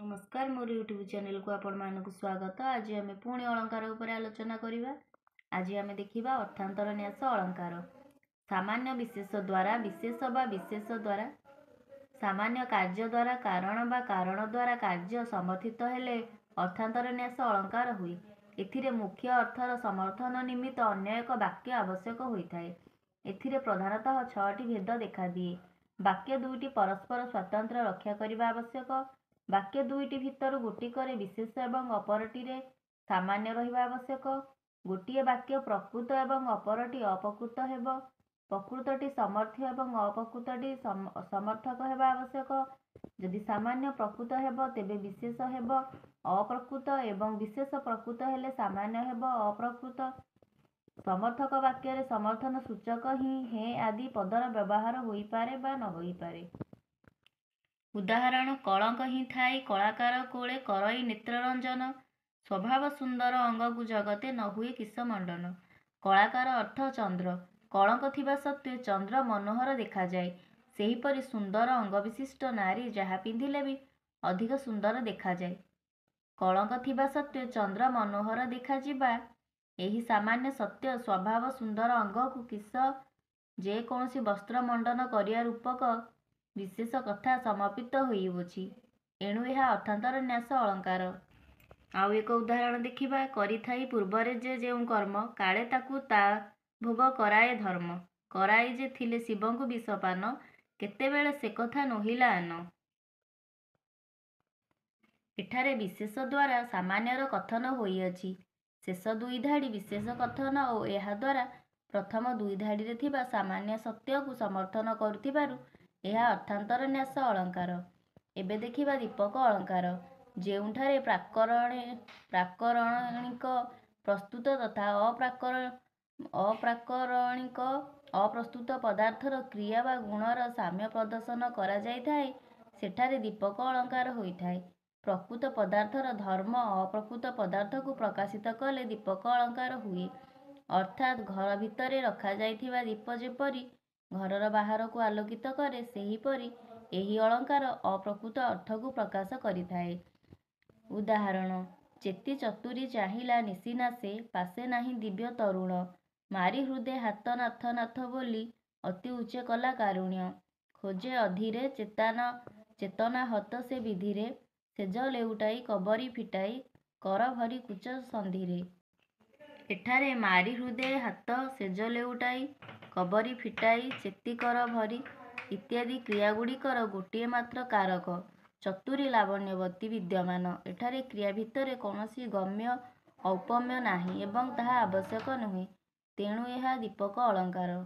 ନମସ୍କାର ମୋର ୟୁଟ୍ୟୁବ୍ ଚ୍ୟାନେଲକୁ ଆପଣମାନଙ୍କୁ ସ୍ୱାଗତ। ଆଜି ଆମେ ପୁଣି ଅଳଙ୍କାର ଉପରେ ଆଲୋଚନା କରିବା। ଆଜି ଆମେ ଦେଖିବା ଅର୍ଥାନ୍ତର ନ୍ୟାସ ଅଳଙ୍କାର। ସାମାନ୍ୟ ବିଶେଷ ଦ୍ୱାରା ବିଶେଷ ବା ବିଶେଷ ଦ୍ୱାରା ସାମାନ୍ୟ କାର୍ଯ୍ୟ ଦ୍ୱାରା କାରଣ ବା କାରଣ ଦ୍ୱାରା କାର୍ଯ୍ୟ ସମର୍ଥିତ ହେଲେ ଅର୍ଥାନ୍ତର ନ୍ୟାସ ଅଳଙ୍କାର ହୁଏ। ଏଥିରେ ମୁଖ୍ୟ ଅର୍ଥର ସମର୍ଥନ ନିମିତ୍ତ ଅନ୍ୟ ଏକ ବାକ୍ୟ ଆବଶ୍ୟକ ହୋଇଥାଏ। ଏଥିରେ ପ୍ରଧାନତଃ ଛଅଟି ଭେଦ ଦେଖାଦିଏ। ବାକ୍ୟ ଦୁଇଟି ପରସ୍ପର ସ୍ୱାତନ୍ତ୍ର୍ୟ ରକ୍ଷା କରିବା ଆବଶ୍ୟକ। ବାକ୍ୟ ଦୁଇଟି ଭିତରୁ ଗୋଟିକରେ ବିଶେଷ ଏବଂ ଅପରଟିରେ ସାମାନ୍ୟ ରହିବା ଆବଶ୍ୟକ। ଗୋଟିଏ ବାକ୍ୟ ପ୍ରକୃତ ଏବଂ ଅପରଟି ଅପକୃତ ହେବ। ପ୍ରକୃତଟି ସମର୍ଥ୍ୟ ଏବଂ ଅପକୃତଟି ସମର୍ଥକ ହେବା ଆବଶ୍ୟକ। ଯଦି ସାମାନ୍ୟ ପ୍ରକୃତ ହେବ ତେବେ ବିଶେଷ ହେବ। ଅପ୍ରକୃତ ଏବଂ ବିଶେଷ ପ୍ରକୃତ ହେଲେ ସାମାନ୍ୟ ହେବ ଅପ୍ରକୃତ। ସମର୍ଥକ ବାକ୍ୟରେ ସମର୍ଥନ ସୂଚକ ହିଁ ହେ ଆଦି ପଦର ବ୍ୟବହାର ହୋଇପାରେ ବା ନ ହୋଇପାରେ। ଉଦାହରଣ କଳଙ୍କ ହିଁ ଥାଇ କଳାକାର କୋଳେ କରଇ ନେତ୍ରରଞ୍ଜନ। ସ୍ୱଭାବ ସୁନ୍ଦର ଅଙ୍ଗକୁ ଜଗତେ ନ ହୁଏ କିସ ମଣ୍ଡନ କଳାକାର ଅର୍ଥ ଚନ୍ଦ୍ର। କଳଙ୍କ ଥିବା ସତ୍ତ୍ୱେ ଚନ୍ଦ୍ର ମନୋହର ଦେଖାଯାଏ। ସେହିପରି ସୁନ୍ଦର ଅଙ୍ଗବିଶିଷ୍ଟ ନାରୀ ଯାହା ପିନ୍ଧିଲେ ବି ଅଧିକ ସୁନ୍ଦର ଦେଖାଯାଏ। କଳଙ୍କ ଥିବା ସତ୍ତ୍ୱେ ଚନ୍ଦ୍ର ମନୋହର ଦେଖାଯିବା ଏହି ସାମାନ୍ୟ ସତ୍ୟ ସ୍ୱଭାବ ସୁନ୍ଦର ଅଙ୍ଗକୁ କିସ ଯେକୌଣସି ବସ୍ତ୍ର ମଣ୍ଡନ କରିବା ରୂପକ ବିଶେଷ କଥା ସମର୍ପିତ ହୋଇଅଛି। ଏଣୁ ଏହା ଅର୍ଥାନ୍ତର ନ୍ୟାସ ଅଳଙ୍କାର। ଆଉ ଏକ ଉଦାହରଣ ଦେଖିବା କରିଥାଇ ପୂର୍ବରେ ଯେ ଯେଉଁ କର୍ମ କାଳେ ତାକୁ ତା ଭୋଗ କରାଏ ଧର୍ମ। କରାଇ ଯେ ଥିଲେ ଶିବଙ୍କୁ ବିଷପାନ କେତେବେଳେ ସେ କଥା ନୋହିଲା ଆନ। ଏଠାରେ ବିଶେଷ ଦ୍ୱାରା ସାମାନ୍ୟର କଥନ ହୋଇଅଛି। ଶେଷ ଦୁଇ ଧାଡ଼ି ବିଶେଷ କଥନ ଓ ଏହାଦ୍ୱାରା ପ୍ରଥମ ଦୁଇ ଧାଡ଼ିରେ ଥିବା ସାମାନ୍ୟ ସତ୍ୟକୁ ସମର୍ଥନ କରୁଥିବାରୁ ଏହା ଅର୍ଥାନ୍ତର ନ୍ୟାସ ଅଳଙ୍କାର। ଏବେ ଦେଖିବା ଦୀପକ ଅଳଙ୍କାର। ଯେଉଁଠାରେ ପ୍ରାକରଣିକ ପ୍ରସ୍ତୁତ ତଥା ଅପ୍ରାକରଣିକ ଅପ୍ରସ୍ତୁତ ପଦାର୍ଥର କ୍ରିୟା ବା ଗୁଣର ସାମ୍ୟ ପ୍ରଦର୍ଶନ କରାଯାଇଥାଏ ସେଠାରେ ଦୀପକ ଅଳଙ୍କାର ହୋଇଥାଏ। ପ୍ରକୃତ ପଦାର୍ଥର ଧର୍ମ ଅପ୍ରକୃତ ପଦାର୍ଥକୁ ପ୍ରକାଶିତ କଲେ ଦୀପକ ଅଳଙ୍କାର ହୁଏ। ଅର୍ଥାତ୍ ଘର ଭିତରେ ରଖାଯାଇଥିବା ଦୀପ ଯେପରି ଘରର ବାହାରକୁ ଆଲୋକିତ କରେ ସେହିପରି ଏହି ଅଳଙ୍କାର ଅପ୍ରକୃତ ଅର୍ଥକୁ ପ୍ରକାଶ କରିଥାଏ। ଉଦାହରଣ ଚେତି ଚତୁରୀ ଚାହିଁଲା ନିଶିନାଶେ ପାଶେ ନାହିଁ ଦିବ୍ୟ ତରୁଣ ମାରି ହୃଦେ ହାତ ନାଥ ନାଥ ବୋଲି ଅତି ଉଚ୍ଚେ କଲା କାରୁଣ୍ୟ ଖୋଜେ ଅଧୀରେ ଚେତନା ହତ ସେ ବିଧିରେ ସେଜ ଲେଉଟାଇ କବରୀ ଫିଟାଇ କର ଭରି କୁଚ ସନ୍ଧିରେ। ଏଠାରେ ମାରି ହୃଦେ ହାତ ସେଜ ଲେଉଟାଇ କବରୀ ଫିଟାଇ ଚେତି କର ଭରି ଇତ୍ୟାଦି କ୍ରିୟାଗୁଡ଼ିକର ଗୋଟିଏ ମାତ୍ର କାରକ ଚତୁରୀ ଲାବଣ୍ୟବତୀ ବିଦ୍ୟମାନ। ଏଠାରେ କ୍ରିୟା ଭିତରେ କୌଣସି ଗମ୍ୟ ଔପମ୍ୟ ନାହିଁ ଏବଂ ତାହା ଆବଶ୍ୟକ ନୁହେଁ ତେଣୁ ଏହା ଦୀପକ ଅଳଙ୍କାର।